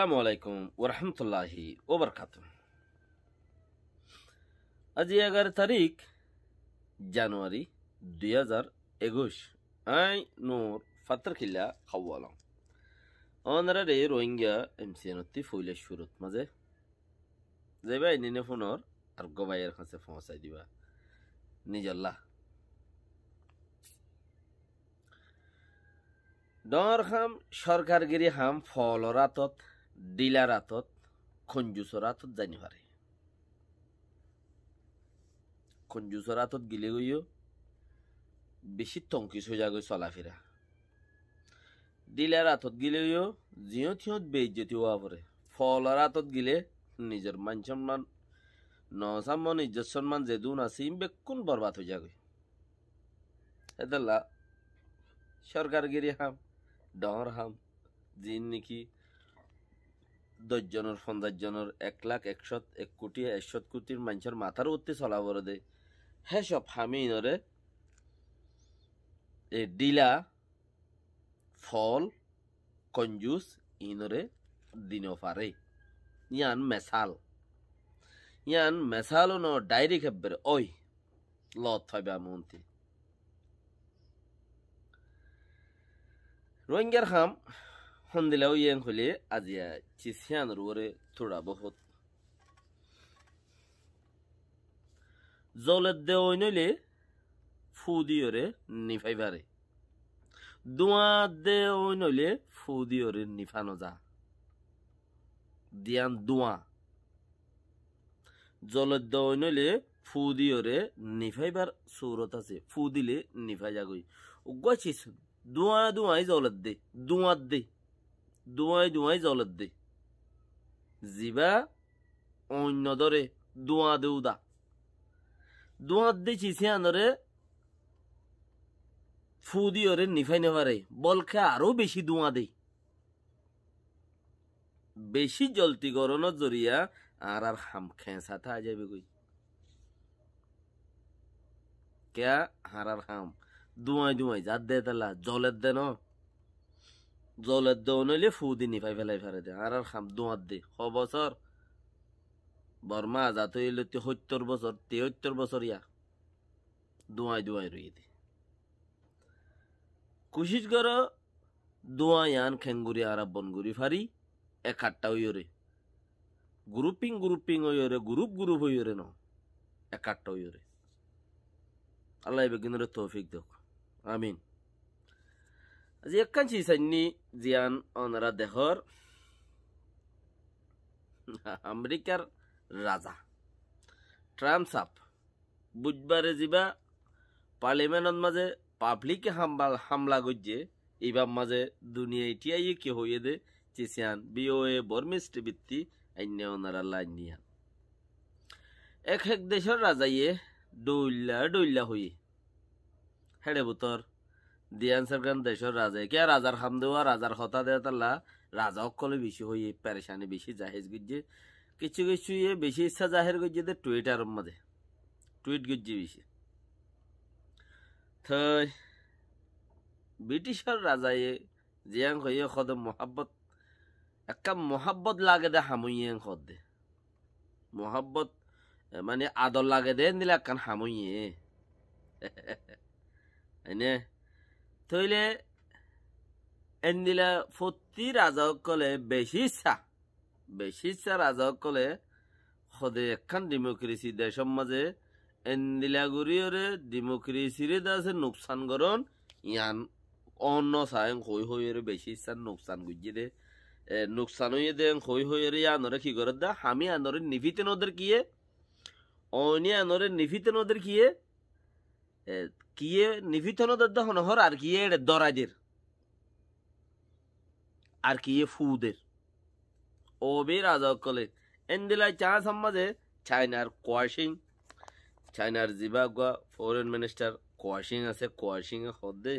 সালামু আলাইকুম ওরহামতুল্লাহি ওবরকাত আজি এগারো তারিখ, জানুয়ারি দুই হাজার একুশ। আই নূর ফাতর খিল্লা খাওয়ালাম অনারা রোহিঙ্গা এম সি এনতি ফুইলে শুরুত মাঝে। যাইবা এনে ফোনর আর গবাইয়ের কাছে পৌঁছাই দিবা। নিজল্লা। ডর খাম সরকারগিরি হাম ফলর আতত ডিলার আতত, খঞ্জুসর আতত জানি পারে। খঞ্জুসর আতত গিলে গইও বেশি তংকিস হয়ে যাগৈ চলাফেরা। ডিলার আতত গিলে গইও জিও থিয়ত বেইজ্জতি হওয়া পরে। ফলর আতত গিলে নিজের মান সম্মান নসাম্মন ইজ্জত সম্মান যেদুন আছে বেকুন বরবাদ হয়ে যাগৈ এদাল্লা সরকারগিরি হাম ডর হাম যিন নাকি দশজনের পঞ্চাশ জনের এক লাখ একশত, এক কোটি একশত কোটির মানুষের মাথার উঠতে চলাবর দে। হ্যাঁ সব হামি ইনরে। এ ডিলা, ফল, কঞ্জুস ইনরে দিন পারে। ইয়ান মেসাল। ইয়ান মেসাল ন ডাইরেক্ট হেব্বের, ওই লত থাকবে আমন্তি রোহিঙ্গার খাম। সন্দিলাও ইয়েং হলে আজিয়া চিসিয়ান রুরে থোড়া বহুত জলের দে ওই নইলে ফু দিওরে নিফাই পারে দুয়া দে ওই নইলে ফু দিওরে নিফানো যা দিয়ান দুয়া জলের দে ওই নইলে ফু দিওরে নিফাইবার সৌরত আছে ফু দিলে নিফাই যাগই চিস দুয়া দুয়াই জলত দে দুয়াত দে দুয়াই দুয়াই জলত দে। জিবা অন্য দরে দুয়া দেউদা। দুয়াত দে চিসে আনরে ফু দিওরে নিফাই নেভারে বলকে আরও বেশি দুয়া দে বেশি জলতি গরনের জরিয়া আর আর হাম খেঁচা থা যাবে কই? কেয়া? হারার হাম দুয়াই দুয়াই যার দে তালা জলের দে ন। জলের দে নইলে ফু দি নিফাই ফেলাই ফেলে দে। আর আর খাম দুয়ার দে। ছ বছর। বর্মা আজাদ হইলে সত্তর বছর তেহত্তর বছর ইয়া। দুয়াই দুয়াই রয়ে দে। কুশিস কর দুয়াই আন খেঙ্গুরি আর বনগুরি ফারি এক আটটা হইরে গ্রুপিং গ্রুপিং হইরে গ্রুপ গ্রুপ হইরে ন। এক আটটা হইরে আল্লাহ বেগিনের তৌফিক দেখ আমিন। আজি একখান চিসাইনি জিয়ান অনারা দেহর আমেরিকার রাজা ট্রাম্প সাপ বুধবারে যাবা পার্লিমেন্টত মাঝে পাবলিকে হামলা হামলা করছে এইবার মাঝে দুনিয়া এটিয়াই কি হইয়ে দে চিসিয়ান বিওএ বর্মিষ্ট ভিত্তি আইন্য ওনারা লাইন নিয়ান এক এক দেশের রাজাইয়ে ডইল্লা ডইল্লা হইয়ে হেডে বুতর দিয়ান সরকার দেশের রাজা কে রাজার খাম দেওয়া রাজার হতা দেওয়া তাল্লা রাজা অকলে বেশি হয়ে পেরেশানি বেশি জাহেজ গুজে কিছু কিছু ইয়ে বেশি ইচ্ছা জাহের গুজে দে টুইটার মাঝে টুইট গুজে বেশি থই ব্রিটিশের রাজা ইয়ে জিয়াং হইয়ে খদে মহাব্বত একটা মহাব্বত লাগে দে হামুইয়ে খদ দে। মহাব্বত মানে আদর লাগে দে নিলে একখান হামুইয়ে এনে তইলে এন্দিলা ফতি রাজসকলে বেশি ইচ্ছা বেশি ইচ্ছা রাজসকলে সদে একখান ডেমোক্রেসি দেশের মাঝে এন্দিলা গুড়িয়রে ডেমোক্রেসিরে দাসে নোকসান করন ইয়ান অন্য সায়ং হই হইরে বেশি ইচ্ছা নোকসান গুজিয়ে দে। নোকসান হইয়ে দে হই হইরে ইয়ানরে কি করে দা? আমি আনরে নিভিতেন ওদের কিয়ে? অনি আনরে নিভিতেন ওদের কিয়ে? কিয়ে নিভিতন দদ্দা হনহর আর কিয়ে দরাজের আর কিয়ে ফুদের। ও বে রাজা কলে, এন্দিলাই চা সম্মাজে চাইনার কোয়াশিং চাইনার জিবাগুয়া ফরেন মিনিস্টার কোয়াশিং আছে, কোয়াশিং হদে।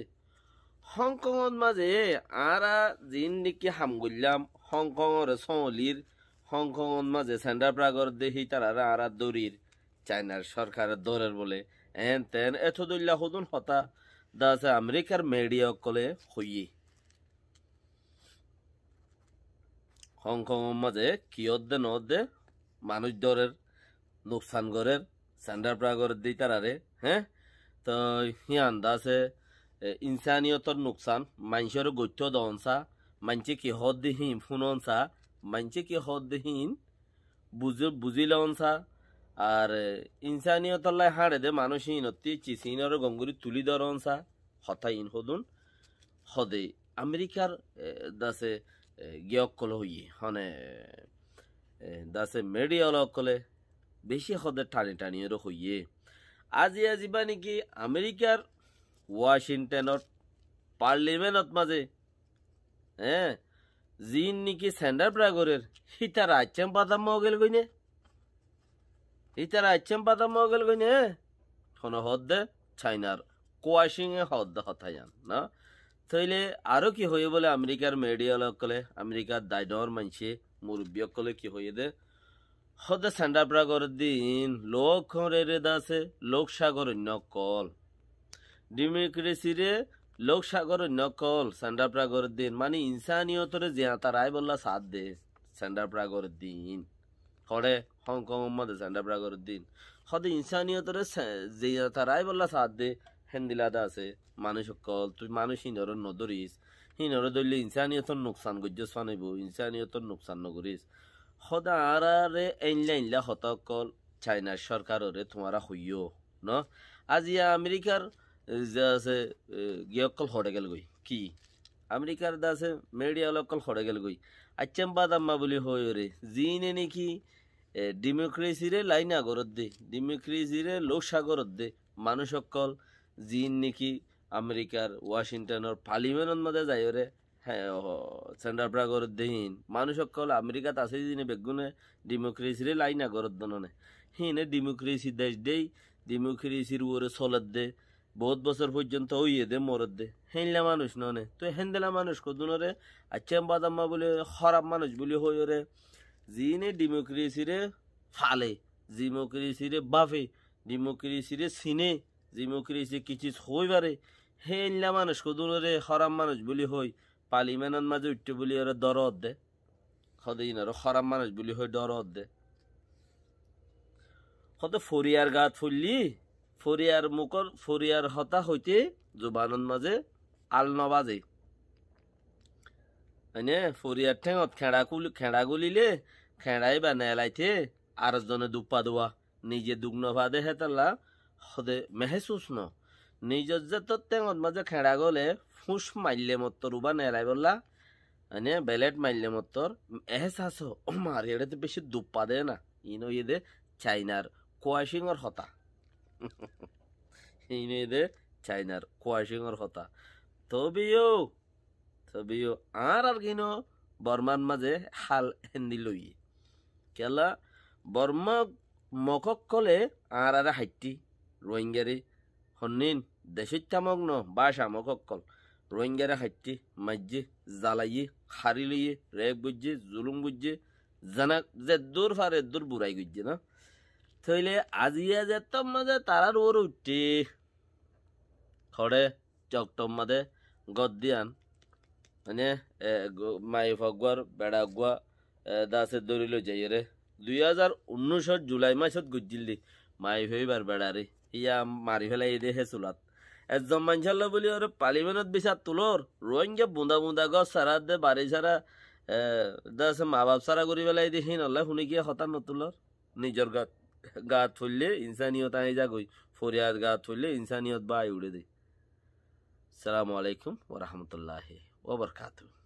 হংকংত মাঝে আরা জিন নিকি হামগুল্লাম হংকংর সলির, হংকংত মাঝে সেন্টার প্রাগর দেহি তারা আরা দরির চাইনার সরকারের দরের বলে এন তেন এত দল্লা হদুন হতা, দাসে আমেরিকার মেডিয়া কলে হইয়ে হংকং মাঝে কিয়দ্দে নদে মানুষ দরের, নোকসান করের সেন্টার প্রাগর দিই তারারে হ্যাঁ? তো হিয়ান দাসে ইনসানিয়তর নোকসান মানুষের গত্য দনসা মানছে কি হদ দিহীন ফুননসা মানছে কি হদ দিহীন বুঝি বুঝিলনসা আর ইনসানিয়তর লাই হাড়ে দে মানুষ ইনতি চিসিনর গঙ্গুরি তুলি ধরনসা হতা ইন হদুন। হদে আমেরিকার দাসে গিয়কল হইয়ে, হনে দাসে মেডিয়াল কলে বেশি হদে টানি টানি এর হইয়ে। আজি আজি বা নেকি আমেরিকার ওয়াশিংটনত পার্লিমেন্টত মাঝে হ্যাঁ জিন নিকি সেন্টার প্রাগরের হিতার আচ্ছেম পাতাম মগেল গইনে। হিতার আচ্ছেম পাতাম মগেল গইনে? হন হদ দে চাইনার দে হতায়ান, না? তাইলে আরও কি হয়ে বলে আমেরিকার মেডিয়াল অকলে আমেরিকার দায়ডর মানছে, মুরব্বী অকলে কি হয়ে দে? হদে সেন্টার প্রাগর দিন, লোক রে দাসে, লোক সাগর নকল ডেমোক্রেসিরে লোক সাগর নকল সেন্টার প্রাগর দিন মানে ইনসানিয়তরে জিয়া তারাই বললা সাথ দে, সেন্টার প্রাগর দিন। হরে হংকং মধ্যে সেন্টার প্রাগর দিন হদে ইনসানিয়তরে জিয়া তারাই বললা সাথ দে, হেন্দিলাদা আছে, মানুষ সকল তুই মানুষ হিনর নদরিস। হিনর ধরলে ইনসানিয়তর নোকসান গজ্য ফানাইব ইনসানিয়তর নোকসান নগরিস। সদা আরারে এনলা এনলা হতকল চাইনার সরকাররে তোমারা হইও ন? আজি আমেরিকার যে আছে গিয়কল হরে গেল গই। কি? আমেরিকার দা আছে মেডিয়ালকল হরে গেল গই। আচ্চাম বাদাম্মা বলি হই রে, জিনে নাকি ডেমোক্রেসিরে লাইন আগরত দে ডেমোক্রেসিরে লোক সাগরত দে মানুষ সকল জিন নাকি ওয়াশিংটনের পার্লিমেন্টত মধ্যে যাই রে হ্যাঁ সেন্টার প্রাগর দেহিন মানুষ সকল আমেরিকাত আছে যিনি বেগুনে ডেমোক্রেসিরে লাইন আগরত দননে হিনে ডেমোক্রেসি দেশ দেই, ডেমোক্রেসির ওরে চলত দে বহুত বছর পর্যন্ত ওইয়ে দে মরত দে হেনলা মানুষ ননে। তো হেন্দেলা মানুষ কদুনরে আচ্ছা বাদাম্মা বলে খারাপ মানুষ বলে হই রে যিনি ডেমোক্রেসিরে ফালে ডেমোক্রেসিরে বাফে ডেমোক্রেসিরে সিনে ডেমোক্রেসি কিছু হই পারে হেনলা মানুষ কদুনরে খারাপ মানুষ বলি হই পার্লিমেন্টের মাঝে উঠতে বলি ওরা দরদ দে সদিন আর খারাপ মানুষ বলি হই দরদ দে কত ফরিয়ার গাত ফুললি ফরিয়ার মুখর ফরিয়ার হতা হইতে জোবানের মাঝে আল নবাজে হয়নে ফরিয়ার ঠেঙত খেড়া খেড়া গুলিলে খেড়াই বা নেলাইতে আর জনে দুপা দোয়া নিজে দুগ্ন ভাদে হেতাল্লা হদে মেহেসুস ন। নিজের যে তোর টেঙত মাঝে খেড়া গলে, ফুস মারলে মত্তর উবা নেলাই বললা। মানে বেলেট মারলে মত্তর, এহসাস ও মার এটা তো বেশি দুপা দে না। ইনো ইয়ে দে চাইনার কোয়াশিংর হতা। ইনো দে চাইনার কোয়াশিংর হতা। তবিও তবিও আর আর কিনো বর্মার মাঝে হাল হেন্দি লই কেলা বর্মা মকক কলে আর আর হাইটি রোহিঙ্গারি হন্নিন দেশিত্যামগ্ন বাসা মকক্কল রোহিঙ্গারা হাইটি মাজ্জি জ্বালাইয়ে খারি লইয়ে রেগ বুঝছে জুলুম বুঝছে জানা যে দূর ফারে দূর বুড়াই গুজছে না। থইলে আজিয়া যে মাঝে তারার ওর উঠে খড়ে চকটম মাঝে গদ্দিয়ান। মানে মাই ফগুয়ার বেড়া গুয়া দাসে ধৰিলে যাই ৰে দুই হাজাৰ ঊনৈছত জুলাই মাহত গুজিল দে মাই বাৰ বাৰবাৰে ইয়া মাৰি পেলাই দে সেই চোলাত একদম মানচাল বুলি আৰু পালিমানত বিচাৰ তোলৰ ৰোহিংগা বুন্দা বুন্দা গছ চাৰা দে বাৰী চাৰা দাসে মা বাপ চাৰা কৰি পেলাই দে সি নহ'লে শুনি কিয় হতা নতোলৰ নিজৰ গাত গাত ফুৰিলে ইনচানীয়ত আহি যাগৈ ফৰিয়াত গাত ফুৰিলে ইনচানীয়ত বা আহি উৰে দে আসসালামু আলাইকুম ওৰহামতুল্লাহ ওবৰকাতু